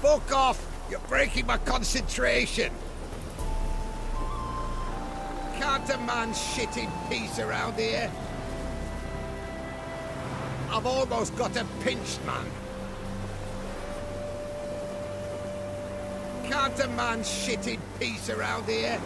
Fuck off! You're breaking my concentration! Can't a man shit in peace around here? I've almost got a pinched man. Can't a man shit in peace around here?